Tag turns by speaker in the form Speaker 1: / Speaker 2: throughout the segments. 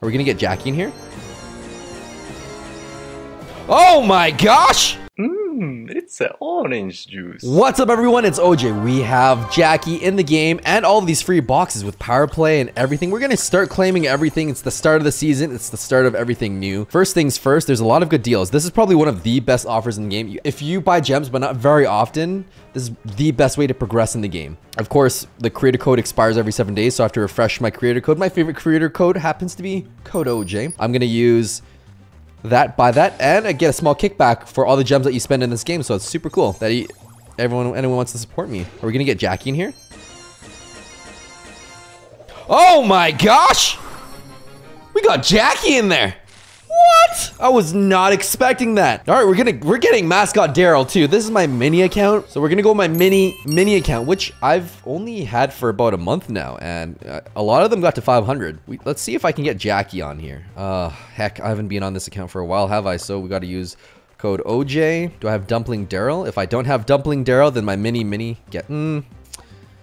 Speaker 1: Are we gonna get Jacky in here? Oh my gosh!
Speaker 2: Mmm, it's an orange juice.
Speaker 1: What's up everyone, it's OJ. We have Jacky in the game and all of these free boxes with power play and everything. We're gonna start claiming everything. It's the start of the season. It's the start of everything new. First things first, there's a lot of good deals. This is probably one of the best offers in the game. If you buy gems, but not very often, this is the best way to progress in the game. Of course, the creator code expires every seven days, so I have to refresh my creator code. My favorite creator code happens to be code OJ. I'm gonna use that buy that and I get a small kickback for all the gems that you spend in this game so it's super cool that he, everyone anyone wants to support me. Are we gonna get Jacky in here? Oh my gosh! We got Jacky in there what? I was not expecting that. All right, we're gonna we're getting mascot Darryl too. This is my mini account, so we're gonna go with my mini mini account, which I've only had for about a month now, and uh, a lot of them got to 500. We, let's see if I can get Jacky on here. Uh, heck, I haven't been on this account for a while, have I? So we got to use code OJ. Do I have Dumpling Darryl? If I don't have Dumpling Darryl, then my mini mini get. Mm,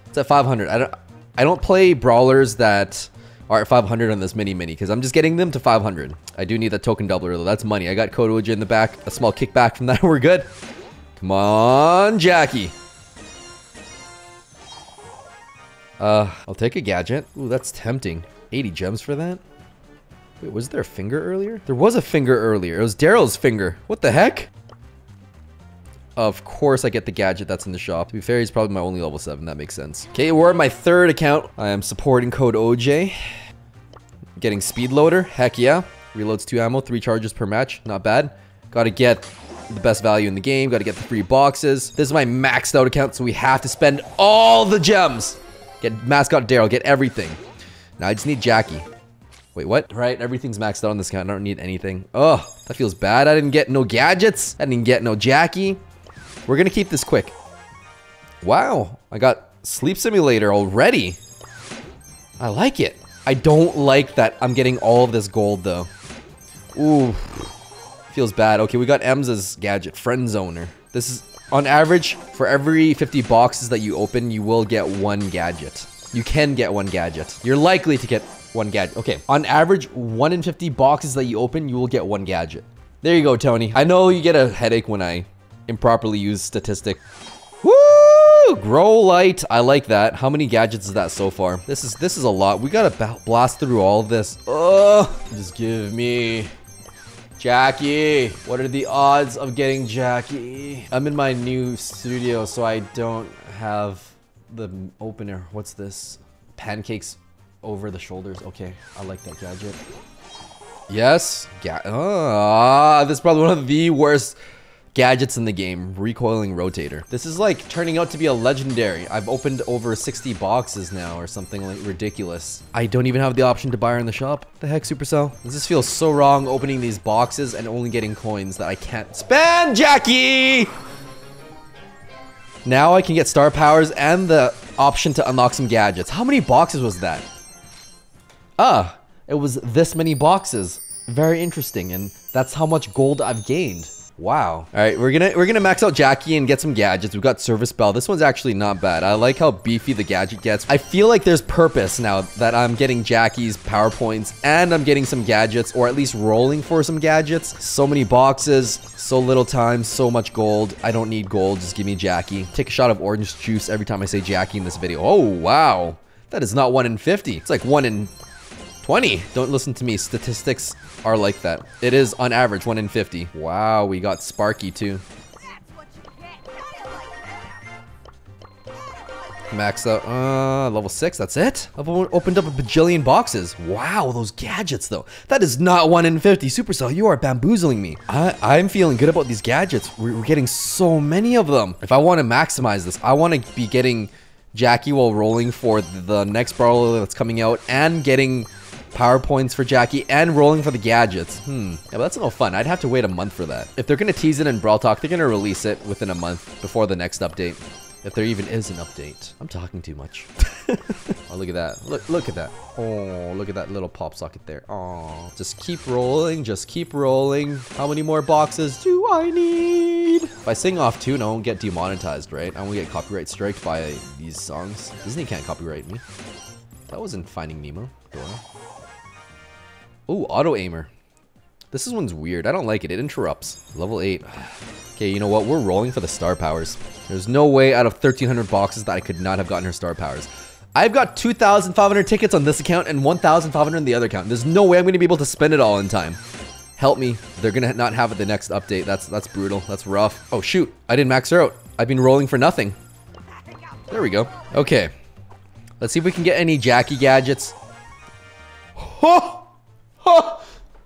Speaker 1: it's at 500. I don't I don't play brawlers that are at 500 on this mini mini because I'm just getting them to 500. I do need that token doubler though. That's money. I got Code OJ in the back. A small kickback from that. We're good. Come on, Jacky. Uh, I'll take a gadget. Ooh, that's tempting. 80 gems for that? Wait, was there a finger earlier? There was a finger earlier. It was Darryl's finger. What the heck? Of course I get the gadget that's in the shop. To be fair, he's probably my only level 7. That makes sense. Okay, we're at my third account. I am supporting code OJ. Getting speed loader. Heck yeah. Reloads 2 ammo, 3 charges per match. Not bad. Gotta get the best value in the game. Gotta get the free boxes. This is my maxed out account, so we have to spend all the gems. Get mascot Darryl. Get everything. Now I just need Jacky. Wait, what? Right, everything's maxed out on this account. I don't need anything. Oh, that feels bad. I didn't get no gadgets. I didn't get no Jacky. We're gonna keep this quick. Wow, I got Sleep Stimulator already. I like it. I don't like that I'm getting all of this gold though. Ooh, feels bad. Okay, we got Emz's gadget, Friend Zoner. This is, on average, for every 50 boxes that you open, you will get one gadget. You can get one gadget. You're likely to get one gadget. Okay, on average, 1 in 50 boxes that you open, you will get one gadget. There you go, Tony. I know you get a headache when I improperly used statistic. Woo! Grow light. I like that. How many gadgets is that so far? This is this is a lot. We gotta blast through all this. Oh, just give me Jacky. What are the odds of getting Jacky? I'm in my new studio, so I don't have the opener. What's this? Pancakes over the shoulders. Okay, I like that gadget. Yes. Ga ah, this is probably one of the worst gadgets in the game, recoiling rotator. This is like turning out to be a legendary. I've opened over 60 boxes now or something like ridiculous. I don't even have the option to buy her in the shop. The heck, Supercell? This feels so wrong opening these boxes and only getting coins that I can't spend, Jacky! Now I can get star powers and the option to unlock some gadgets. How many boxes was that? Ah, it was this many boxes. Very interesting, and that's how much gold I've gained. Wow. All right, we're gonna we're gonna max out Jacky and get some gadgets. We've got Service Bell. This one's actually not bad. I like how beefy the gadget gets. I feel like there's purpose now that I'm getting Jacky's power points and I'm getting some gadgets, or at least rolling for some gadgets. So many boxes, so little time, so much gold. I don't need gold. Just give me Jacky. Take a shot of orange juice every time I say Jacky in this video. Oh wow, that is not one in 50. It's like one in 20. Don't listen to me. Statistics are like that. It is on average 1 in 50. Wow, we got Sparky too. Max out, uh, level 6, that's it? I've opened up a bajillion boxes. Wow, those gadgets though. That is not 1 in 50. Supercell, you are bamboozling me. I, I'm feeling good about these gadgets. We're, we're getting so many of them. If I want to maximize this, I want to be getting Jacky while rolling for the next brawler that's coming out and getting power points for Jacky, and rolling for the gadgets. Hmm. Yeah, but that's no fun. I'd have to wait a month for that. If they're going to tease it in Brawl Talk, they're going to release it within a month before the next update. If there even is an update. I'm talking too much. oh, look at that. Look look at that. Oh, look at that little pop socket there. Oh, just keep rolling. Just keep rolling. How many more boxes do I need? If I sing off tune, I won't get demonetized, right? I won't get copyright striked by these songs. Disney can't copyright me. That wasn't Finding Nemo. Dora. Ooh, auto aimer. This is one's weird. I don't like it. It interrupts. Level 8. okay, you know what? We're rolling for the star powers. There's no way out of 1,300 boxes that I could not have gotten her star powers. I've got 2,500 tickets on this account and 1,500 on the other account. There's no way I'm going to be able to spend it all in time. Help me. They're going to not have it the next update. That's that's brutal. That's rough. Oh, shoot. I didn't max her out. I've been rolling for nothing. There we go. Okay. Let's see if we can get any Jacky gadgets. Oh!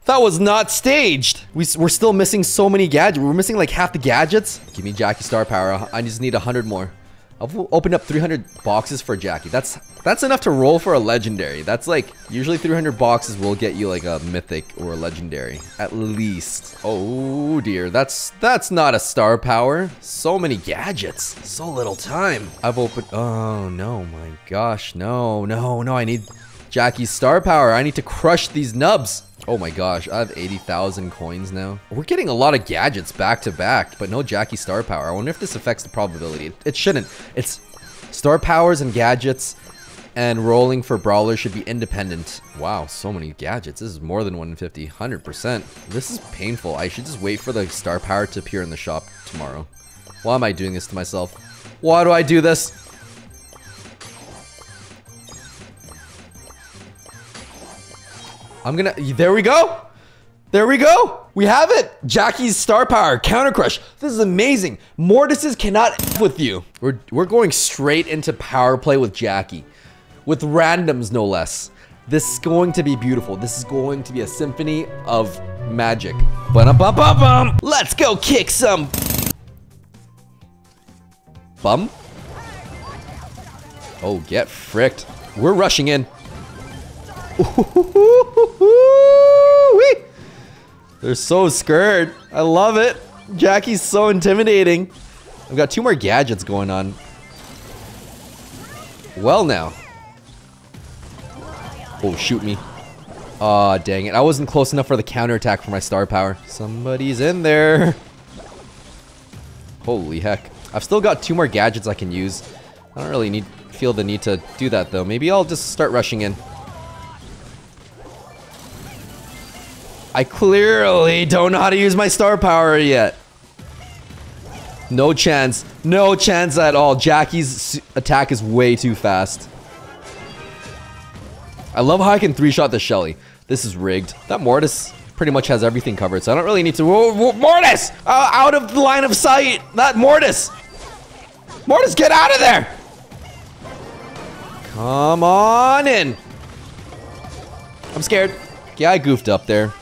Speaker 1: That was not staged. We, we're still missing so many gadgets. We're missing like half the gadgets. Give me Jacky star power. I just need 100 more. I've opened up 300 boxes for Jacky. That's that's enough to roll for a legendary. That's like, usually 300 boxes will get you like a mythic or a legendary. At least. Oh dear, that's that's not a star power. So many gadgets. So little time. I've opened, oh no, my gosh. No, no, no, I need Jacky's star power. I need to crush these nubs. Oh my gosh, I have 80,000 coins now. We're getting a lot of gadgets back to back, but no Jacky star power. I wonder if this affects the probability. It shouldn't. It's star powers and gadgets and rolling for brawler should be independent. Wow, so many gadgets. This is more than 150, 100%. This is painful. I should just wait for the star power to appear in the shop tomorrow. Why am I doing this to myself? Why do I do this? I'm gonna, there we go. There we go. We have it. Jacky's star power, counter crush. This is amazing. Mortises cannot F with you. We're, we're going straight into power play with Jacky. With randoms, no less. This is going to be beautiful. This is going to be a symphony of magic. Ba -bum -bum -bum. Let's go kick some bum. Oh, get fricked. We're rushing in. They're so scared. I love it. Jacky's so intimidating. I've got two more gadgets going on. Well now. Oh, shoot me. Aw, oh, dang it. I wasn't close enough for the counterattack for my star power. Somebody's in there. Holy heck. I've still got two more gadgets I can use. I don't really need feel the need to do that though. Maybe I'll just start rushing in. I clearly don't know how to use my star power yet. No chance. No chance at all. Jacky's attack is way too fast. I love how I can three-shot the Shelly. This is rigged. That Mortis pretty much has everything covered, so I don't really need to... Whoa, whoa, Mortis! Uh, out of the line of sight! Not Mortis! Mortis, get out of there! Come on in! I'm scared. Yeah, I goofed up there.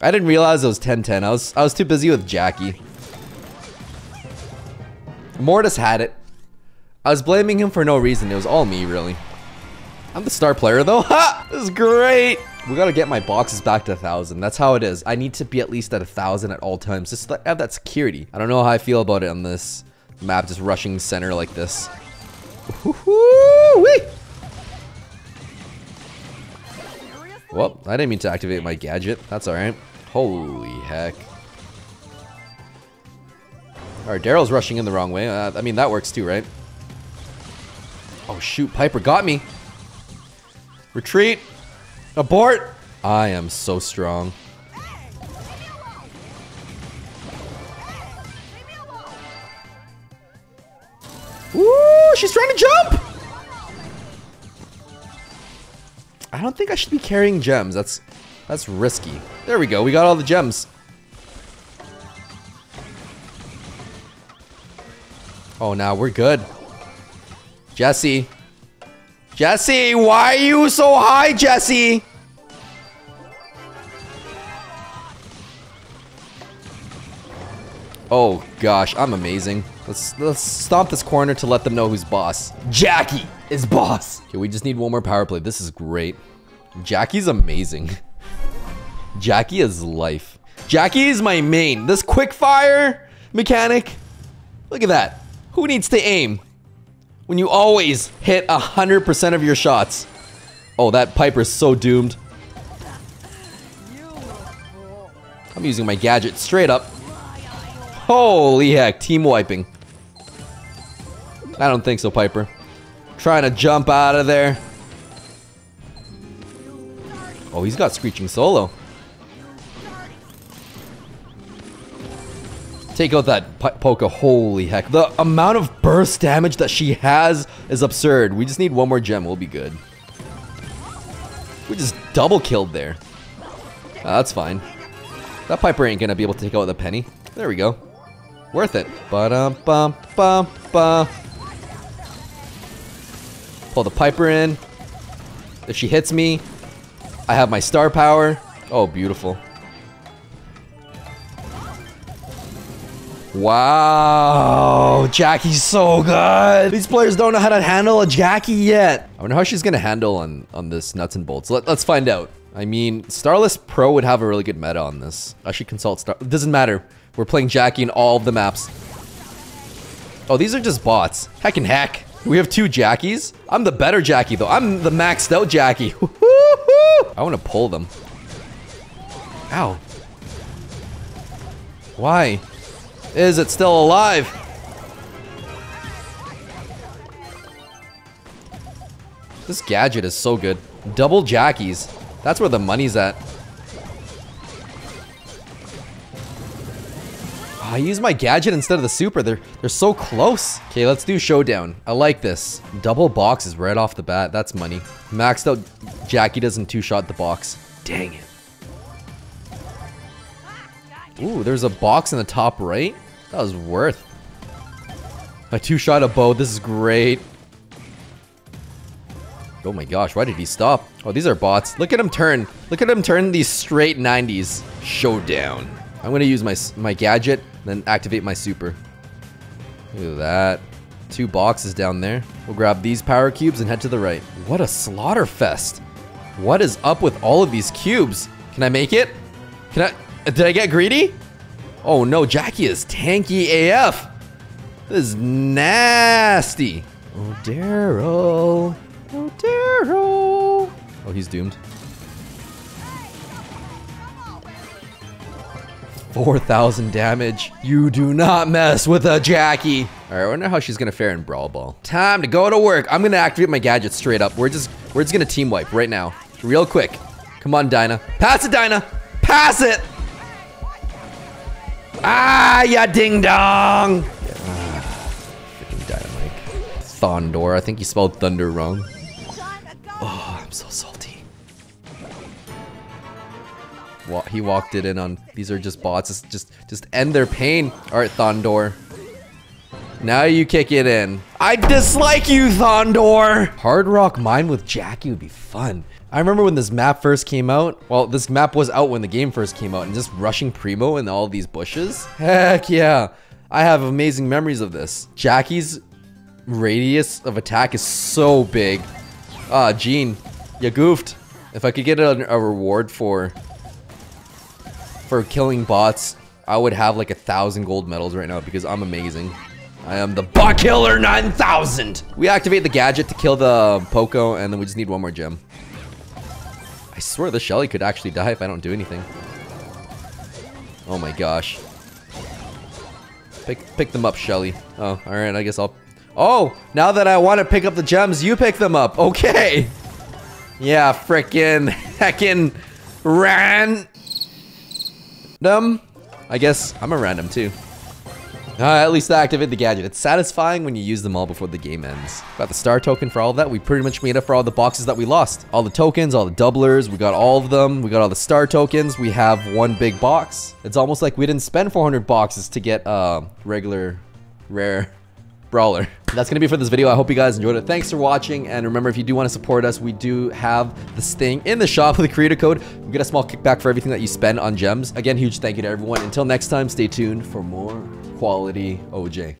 Speaker 1: I didn't realize it was 10-10. I was I was too busy with Jacky. Mortis had it. I was blaming him for no reason. It was all me, really. I'm the star player, though. Ha! This is great! We gotta get my boxes back to 1,000. That's how it is. I need to be at least at a 1,000 at all times. Just to have that security. I don't know how I feel about it on this map, just rushing center like this. Woo-wee! Well, I didn't mean to activate my gadget. That's alright. Holy heck. Alright, Darryl's rushing in the wrong way. Uh, I mean, that works too, right? Oh shoot, Piper got me. Retreat. Abort. I am so strong. I don't think I should be carrying gems. That's that's risky. There we go. We got all the gems. Oh, now we're good. Jessie. Jessie, why are you so high, Jessie? Oh gosh, I'm amazing. Let's let's stomp this corner to let them know who's boss. Jacky is boss. Okay, we just need one more power play. This is great. Jacky's amazing. Jacky is life. Jacky is my main. This quick fire mechanic. Look at that. Who needs to aim? When you always hit 100% of your shots. Oh, that Piper's so doomed. I'm using my gadget straight up. Holy heck, team wiping. I don't think so, Piper. Trying to jump out of there. Oh, he's got Screeching Solo. Take out that P Poco. Holy heck. The amount of burst damage that she has is absurd. We just need one more gem. We'll be good. We just double killed there. Uh, that's fine. That Piper ain't gonna be able to take out the penny. There we go. Worth it. Ba-dum bum bum bum. Pull the Piper in. If she hits me, I have my star power. Oh, beautiful. Wow, Jacky's so good. These players don't know how to handle a Jacky yet. I wonder how she's gonna handle on on this nuts and bolts. Let, let's find out. I mean, Starlist Pro would have a really good meta on this. I should consult Star. Doesn't matter. We're playing Jacky in all of the maps. Oh, these are just bots. Heck and heck. We have two Jackys. I'm the better Jacky though. I'm the maxed out Jacky. I want to pull them. Ow. Why? Is it still alive? This gadget is so good. Double Jackys. That's where the money's at. I use my gadget instead of the super. They're they're so close. Okay, let's do showdown. I like this. Double boxes right off the bat. That's money. Maxed out Jacky doesn't two-shot the box. Dang it. Ooh, there's a box in the top right. That was worth. A two-shot a bow. This is great. Oh my gosh, why did he stop? Oh, these are bots. Look at him turn. Look at him turn these straight 90s. Showdown. I'm gonna use my my gadget, then activate my super. Look at that. Two boxes down there. We'll grab these power cubes and head to the right. What a slaughter fest. What is up with all of these cubes? Can I make it? Can I? Did I get greedy? Oh no, Jacky is tanky AF. This is nasty. Oh, Darryl. Oh, Darryl. Oh, he's doomed. 4,000 damage. You do not mess with a Jacky. All right, I wonder how she's gonna fare in Brawl Ball. Time to go to work. I'm gonna activate my gadget straight up. We're just, we're just gonna team wipe right now. Real quick. Come on, Dinah. Pass it, Dinah. Pass it. Ah, ya ding dong. Ah. Thondor. I think you spelled thunder wrong. Oh, I'm so salty. Wa he walked it in on. These are just bots. Just, just, just end their pain. All right, Thondor. Now you kick it in. I dislike you, Thondor. Hard Rock Mine with Jacky would be fun. I remember when this map first came out. Well, this map was out when the game first came out, and just rushing Primo in all these bushes. Heck yeah. I have amazing memories of this. Jacky's radius of attack is so big. Ah, Gene, you goofed. If I could get a, a reward for for killing bots, I would have like a thousand gold medals right now because I'm amazing. I am the bot killer 9000. We activate the gadget to kill the um, Poco and then we just need one more gem. I swear the Shelly could actually die if I don't do anything. Oh my gosh. Pick pick them up, Shelly. Oh, alright, I guess I'll... Oh, now that I want to pick up the gems, you pick them up. Okay. Yeah, frickin' heckin' ran random. I guess I'm a random too. Uh, at least I activate the gadget. It's satisfying when you use them all before the game ends. Got the star token for all of that. We pretty much made up for all the boxes that we lost. All the tokens, all the doublers, we got all of them. We got all the star tokens. We have one big box. It's almost like we didn't spend 400 boxes to get uh, regular, rare brawler. That's gonna be for this video. I hope you guys enjoyed it. Thanks for watching, and remember, if you do want to support us, we do have this thing in the shop with the creator code. We get a small kickback for everything that you spend on gems. Again, huge thank you to everyone. Until next time, stay tuned for more quality OJ.